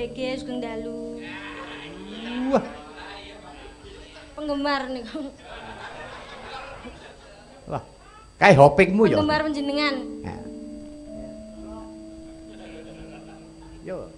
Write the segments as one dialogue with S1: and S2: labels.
S1: BG Sugeng Dalu.
S2: Wah.
S1: Penggemar niku.
S2: Wah. Kae hopingmu ya.
S1: Penggemar panjenengan.
S2: Ya. Yo.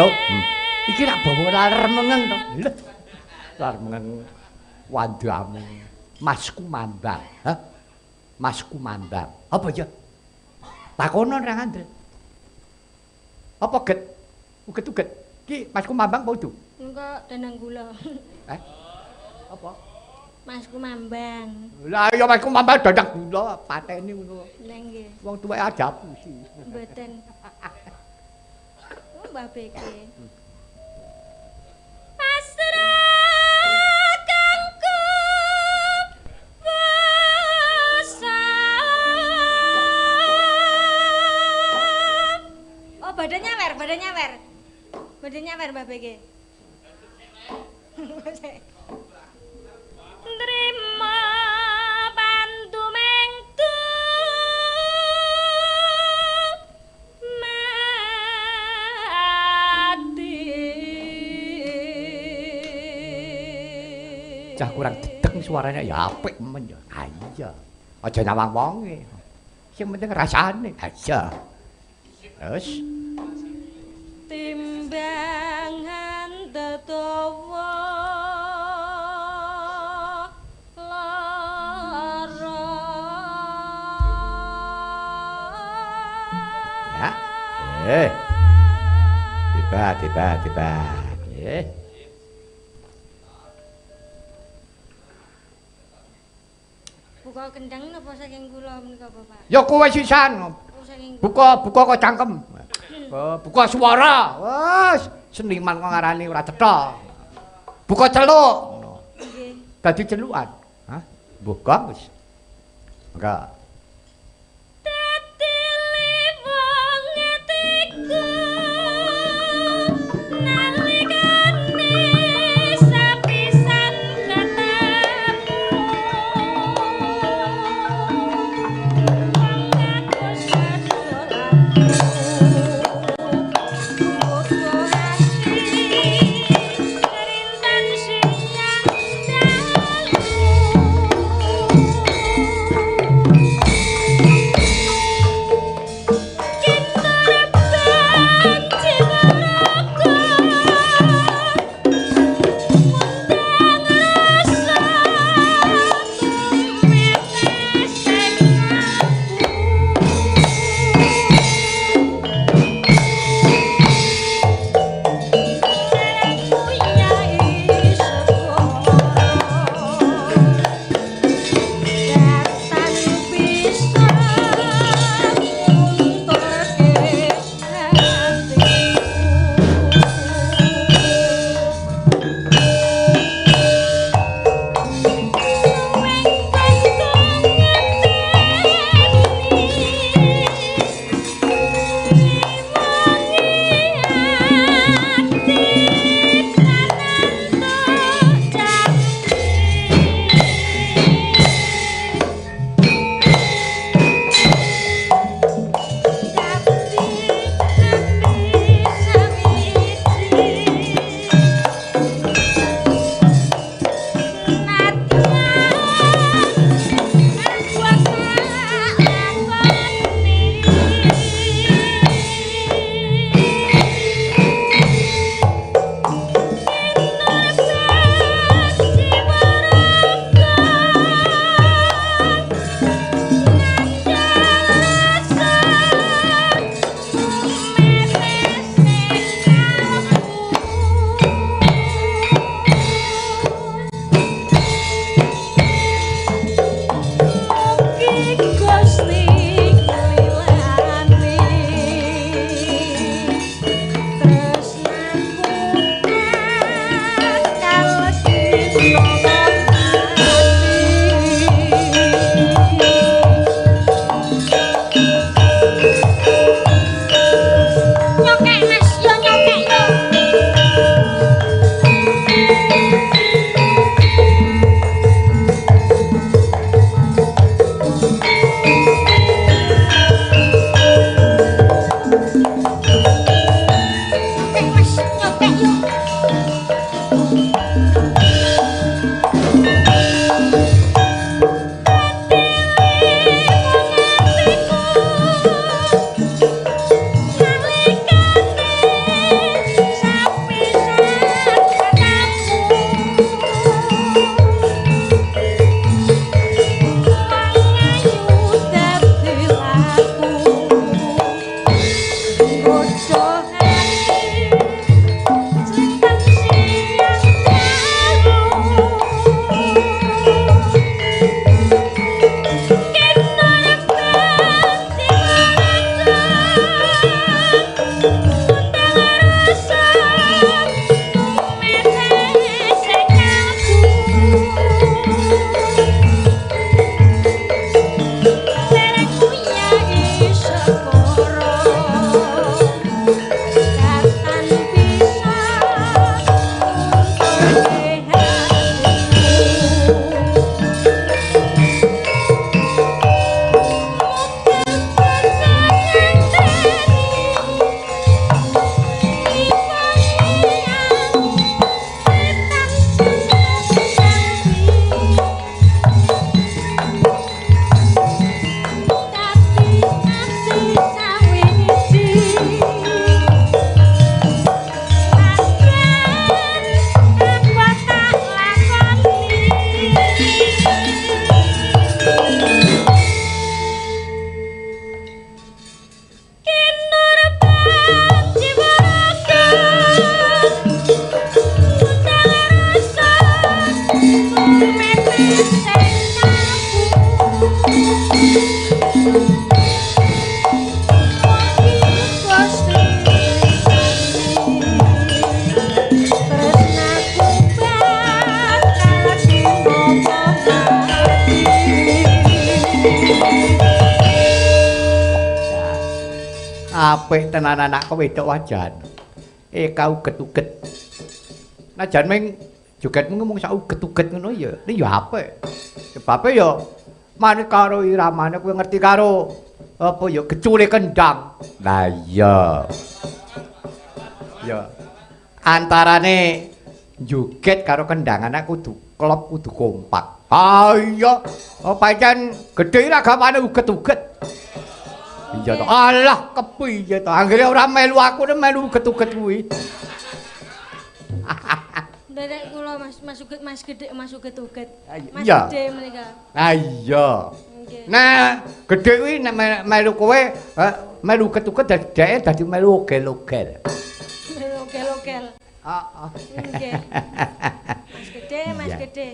S2: Truk. Hmm. Iki nak bawa laler mengeng to. Lho. Laler mengeng wandamu. Mas Kumambang. Hah? Mas Kumambang. Apa ya? Takono nang andre. Apa get? Uget-uget. Ki Mas Kumambang apa udu?
S1: Engko danang gula.
S2: Eh? Apa?
S1: Masku mambang.
S2: Lah ya Mas Kumambang dadak gula pateni ngono.
S1: Lah nggih,
S2: Wong tuwek aja pusi.
S1: mboten. Mbah Beke. Pasrah kangku Oh, badan nyawer, badan nyawer. Badan nyawer Mbah Beke.
S2: Cah kurang dedek suaranya ya apik men ya. Ha iya. Aja nyawang wonge. Sing penting rasane. Ha iya. Terus
S1: timbangan tetawa
S2: Ya. Eh. tiba tiba tiba. Eh.
S1: Kendang napa saking kula menika Bapak
S2: Ya kowe sisan.
S1: oh
S2: Buka buka kok cangkem. Eh, Buka suara. Wes, seniman kok ngarani ora cetha. Buka celuk.
S1: nggih
S2: Dadi celukan. Hah? Buka wis. Enggak. Oh, apik tenan anakku wedok wajan. Eh kau uget-uget. Najan ming jogetmu ngomong sak uget-uget ngono ya, ini ya apik. Sebab ya manut karo iramane kowe ngerti karo apa ya gecule kendang. Lah iya. Ya. Antarane joget karo kendangan aku kudu klop kudu kompak. Ah iya, oh, pancen gedhe ragamane uget-uget. Iya to. Alah kepiye to? Anggere ora melu aku nek melu uget-uget kuwi.
S1: Ndek kula Mas Mas Uget Mas Gedhe Mas Uget-uget. Mas
S2: Iya.
S1: Gedhe menika.
S2: Ah iya. Nah, gedhe kuwi nek me- melu kowe eh, melu uget-uget dadi dadi melu ogel-ogel.
S1: Lokel-lokel.
S2: Ah, ah.
S1: Nggih. Mas Gedhe, Mas
S2: Iya.
S1: Gedhe.